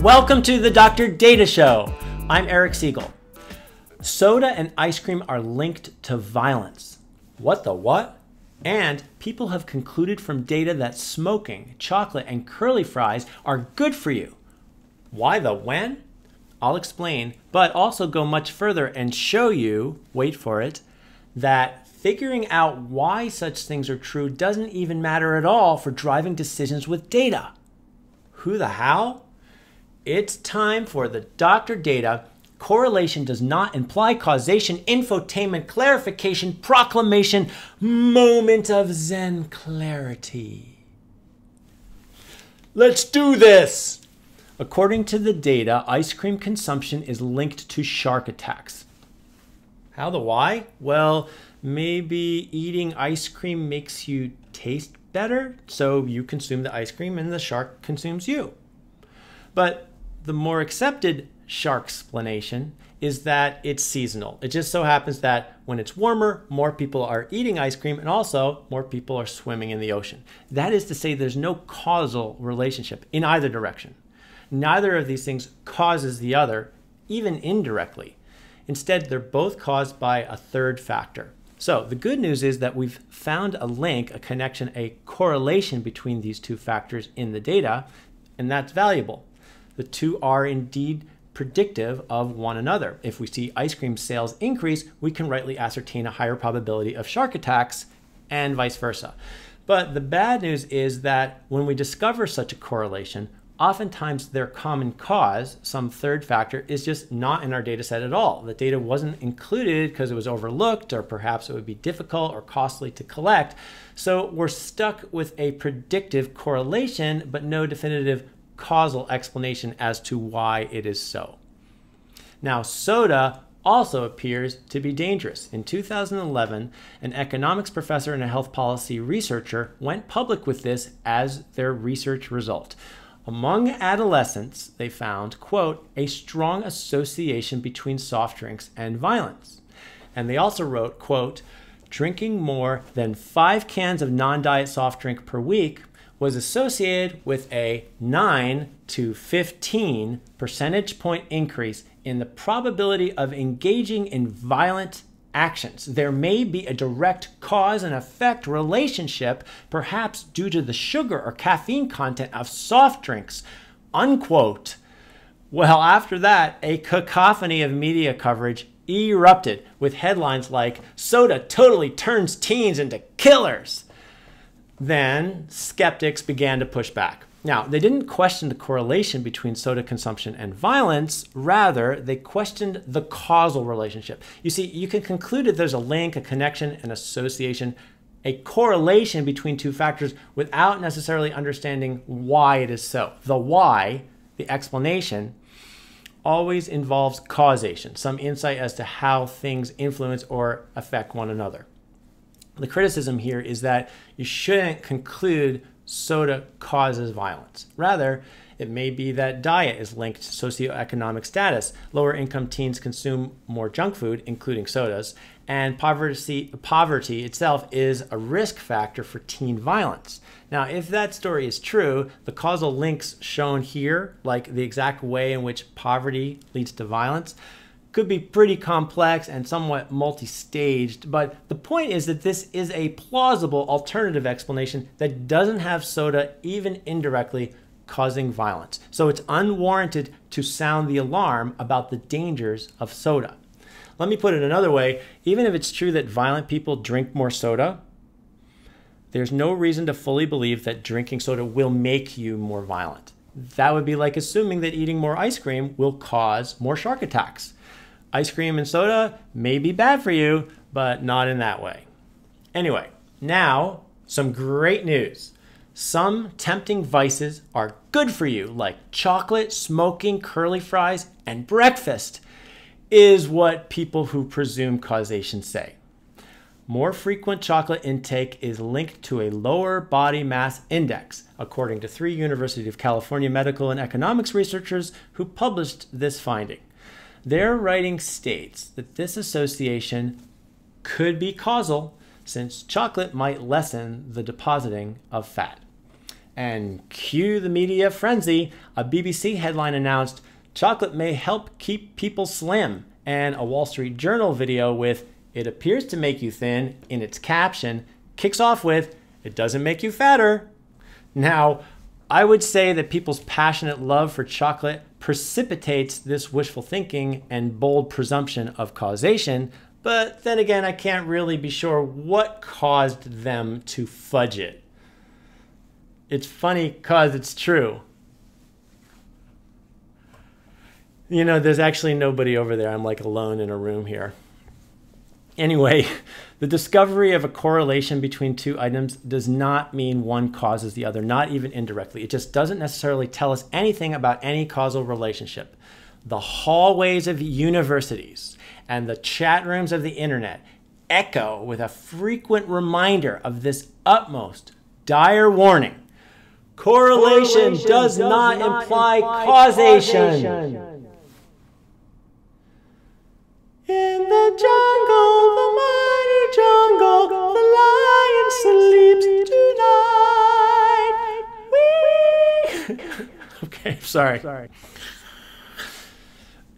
Welcome to the Dr. Data Show. I'm Eric Siegel. Soda and ice cream are linked to violence. What the what? And people have concluded from data that smoking, chocolate, and curly fries are good for you. Why the when? I'll explain, but also go much further and show you, wait for it, that figuring out why such things are true doesn't even matter at all for driving decisions with data. Who the how? It's time for the Dr. Data. Correlation does not imply causation, infotainment, clarification, proclamation, moment of Zen clarity. Let's do this! According to the data, ice cream consumption is linked to shark attacks. How the why? Well, maybe eating ice cream makes you taste better, so you consume the ice cream and the shark consumes you. But the more accepted shark explanation is that it's seasonal. It just so happens that when it's warmer, more people are eating ice cream and also more people are swimming in the ocean. That is to say, there's no causal relationship in either direction. Neither of these things causes the other, even indirectly. Instead, they're both caused by a third factor. So the good news is that we've found a link, a connection, a correlation between these two factors in the data, and that's valuable. The two are indeed predictive of one another. If we see ice cream sales increase, we can rightly ascertain a higher probability of shark attacks and vice versa. But the bad news is that when we discover such a correlation, oftentimes their common cause, some third factor, is just not in our data set at all. The data wasn't included because it was overlooked, or perhaps it would be difficult or costly to collect. So we're stuck with a predictive correlation, but no definitive causal explanation as to why it is so. Now, soda also appears to be dangerous. In 2011, an economics professor and a health policy researcher went public with this as their research result. Among adolescents, they found, quote, a strong association between soft drinks and violence. And they also wrote, quote, drinking more than five cans of non diet soft drink per week was associated with a 9 to 15 percentage point increase in the probability of engaging in violent actions. There may be a direct cause and effect relationship, perhaps due to the sugar or caffeine content of soft drinks. Unquote. Well, after that, a cacophony of media coverage erupted with headlines like Soda totally turns teens into killers. Then skeptics began to push back. Now, they didn't question the correlation between soda consumption and violence. Rather, they questioned the causal relationship. You see, you can conclude that there's a link, a connection, an association, a correlation between two factors without necessarily understanding why it is so. The why, the explanation, always involves causation, some insight as to how things influence or affect one another. The criticism here is that you shouldn't conclude soda causes violence. Rather, it may be that diet is linked to socioeconomic status. Lower income teens consume more junk food, including sodas, and poverty, poverty itself is a risk factor for teen violence. Now, if that story is true, the causal links shown here, like the exact way in which poverty leads to violence, could be pretty complex and somewhat multi-staged, but the point is that this is a plausible alternative explanation that doesn't have soda even indirectly causing violence. So it's unwarranted to sound the alarm about the dangers of soda. Let me put it another way, even if it's true that violent people drink more soda, there's no reason to fully believe that drinking soda will make you more violent. That would be like assuming that eating more ice cream will cause more shark attacks ice cream and soda may be bad for you, but not in that way. Anyway, now some great news. Some tempting vices are good for you, like chocolate, smoking, curly fries, and breakfast, is what people who presume causation say. More frequent chocolate intake is linked to a lower body mass index, according to three University of California medical and economics researchers who published this finding. Their writing states that this association could be causal since chocolate might lessen the depositing of fat. And cue the media frenzy. A BBC headline announced chocolate may help keep people slim, and a Wall Street Journal video with it appears to make you thin in its caption kicks off with it doesn't make you fatter. Now, I would say that people's passionate love for chocolate precipitates this wishful thinking and bold presumption of causation, but then again, I can't really be sure what caused them to fudge it. It's funny because it's true. You know, there's actually nobody over there. I'm like alone in a room here. Anyway, the discovery of a correlation between two items does not mean one causes the other, not even indirectly. It just doesn't necessarily tell us anything about any causal relationship. The hallways of universities and the chat rooms of the internet echo with a frequent reminder of this utmost dire warning. Correlation, Correlation does, does, not, not imply, imply causation. causation. In the jungle, the mighty jungle, the lion sleeps tonight. okay, sorry. Sorry.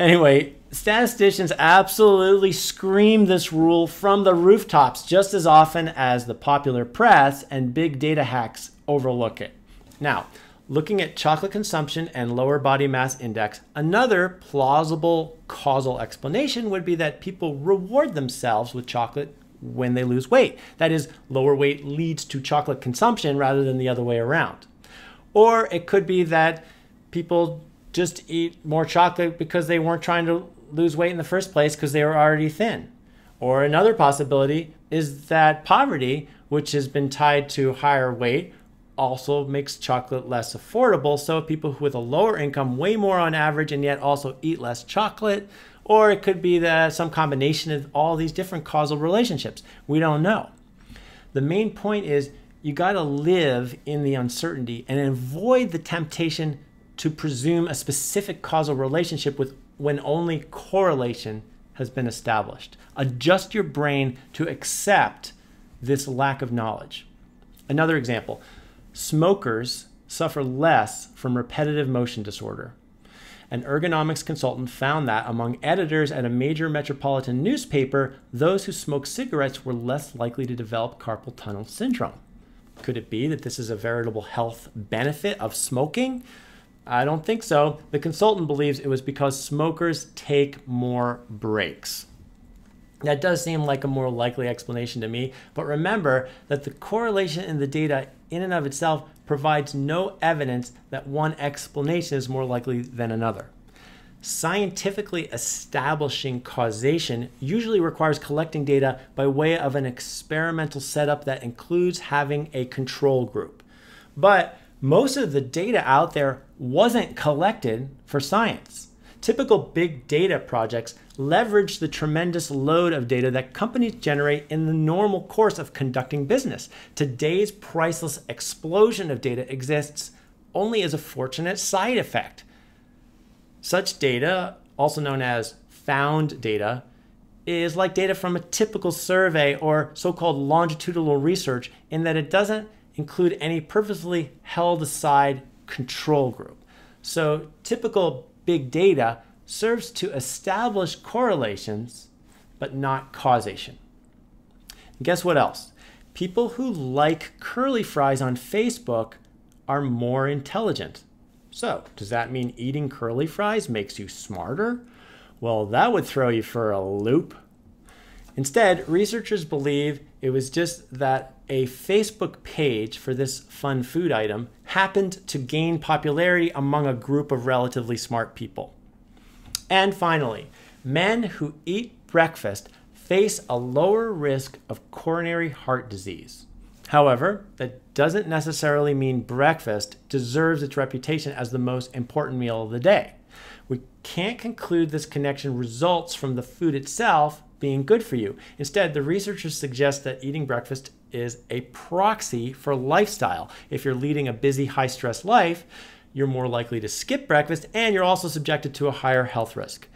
Anyway, statisticians absolutely scream this rule from the rooftops just as often as the popular press and big data hacks overlook it. Now, looking at chocolate consumption and lower body mass index, another plausible causal explanation would be that people reward themselves with chocolate when they lose weight. That is, lower weight leads to chocolate consumption rather than the other way around. Or it could be that people just eat more chocolate because they weren't trying to lose weight in the first place because they were already thin. Or another possibility is that poverty, which has been tied to higher weight, also makes chocolate less affordable. So people with a lower income weigh more on average and yet also eat less chocolate. Or it could be that some combination of all these different causal relationships. We don't know. The main point is you got to live in the uncertainty and avoid the temptation to presume a specific causal relationship with when only correlation has been established. Adjust your brain to accept this lack of knowledge. Another example smokers suffer less from repetitive motion disorder. An ergonomics consultant found that among editors at a major metropolitan newspaper, those who smoked cigarettes were less likely to develop carpal tunnel syndrome. Could it be that this is a veritable health benefit of smoking? I don't think so. The consultant believes it was because smokers take more breaks. That does seem like a more likely explanation to me, but remember that the correlation in the data in and of itself provides no evidence that one explanation is more likely than another. Scientifically establishing causation usually requires collecting data by way of an experimental setup that includes having a control group. But most of the data out there wasn't collected for science. Typical big data projects leverage the tremendous load of data that companies generate in the normal course of conducting business. Today's priceless explosion of data exists only as a fortunate side effect. Such data, also known as found data, is like data from a typical survey or so called longitudinal research in that it doesn't include any purposely held aside control group. So, typical big data serves to establish correlations, but not causation. And guess what else? People who like curly fries on Facebook are more intelligent. So, does that mean eating curly fries makes you smarter? Well, that would throw you for a loop. Instead, researchers believe it was just that a Facebook page for this fun food item happened to gain popularity among a group of relatively smart people. And finally, men who eat breakfast face a lower risk of coronary heart disease. However, that doesn't necessarily mean breakfast deserves its reputation as the most important meal of the day. We can't conclude this connection results from the food itself being good for you. Instead, the researchers suggest that eating breakfast is a proxy for lifestyle. If you're leading a busy, high stress life, you're more likely to skip breakfast and you're also subjected to a higher health risk.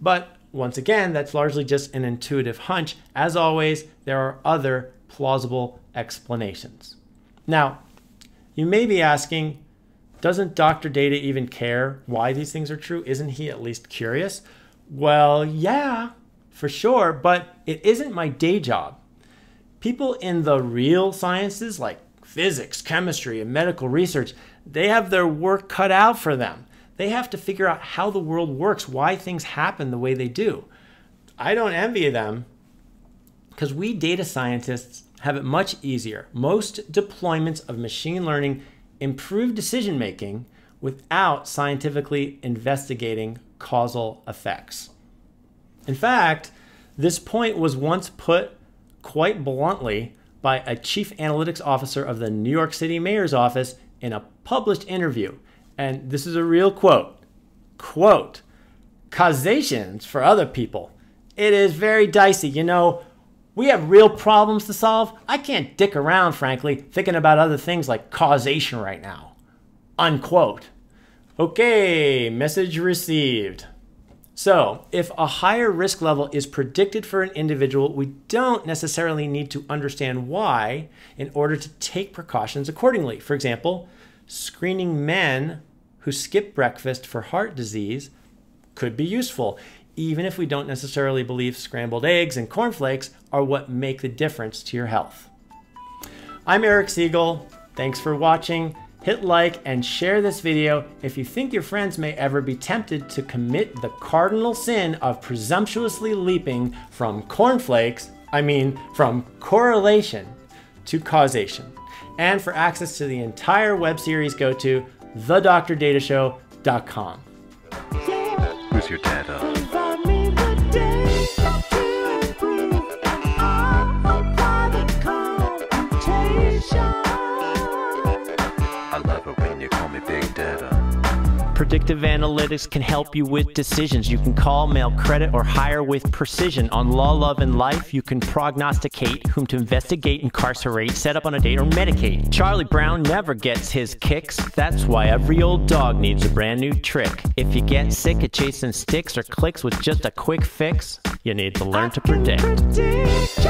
But once again, that's largely just an intuitive hunch. As always, there are other plausible explanations. Now, You may be asking, doesn't Dr. Data even care why these things are true? Isn't he at least curious? Well, yeah, for sure, but it isn't my day job. People in the real sciences like physics, chemistry, and medical research, they have their work cut out for them. They have to figure out how the world works, why things happen the way they do. I don't envy them because we data scientists have it much easier. Most deployments of machine learning improve decision making without scientifically investigating causal effects. In fact, this point was once put quite bluntly by a chief analytics officer of the New York City mayor's office in a published interview. And this is a real quote. Quote, causations for other people. It is very dicey. You know, we have real problems to solve. I can't dick around, frankly, thinking about other things like causation right now. Unquote. Okay, message received. So, if a higher risk level is predicted for an individual, we don't necessarily need to understand why in order to take precautions accordingly. For example, screening men who skip breakfast for heart disease could be useful, even if we don't necessarily believe scrambled eggs and cornflakes are what make the difference to your health. I'm Eric Siegel. Thanks for watching. Hit like and share this video if you think your friends may ever be tempted to commit the cardinal sin of presumptuously leaping from cornflakes, I mean from correlation to causation. And for access to the entire web series, go to thedoctordatashow.com. Who's your data? Uh? Predictive analytics can help you with decisions. You can call, mail credit, or hire with precision. On Law, Love, and Life, you can prognosticate whom to investigate, incarcerate, set up on a date, or medicate. Charlie Brown never gets his kicks. That's why every old dog needs a brand new trick. If you get sick of chasing sticks or clicks with just a quick fix, you need to learn to predict. predict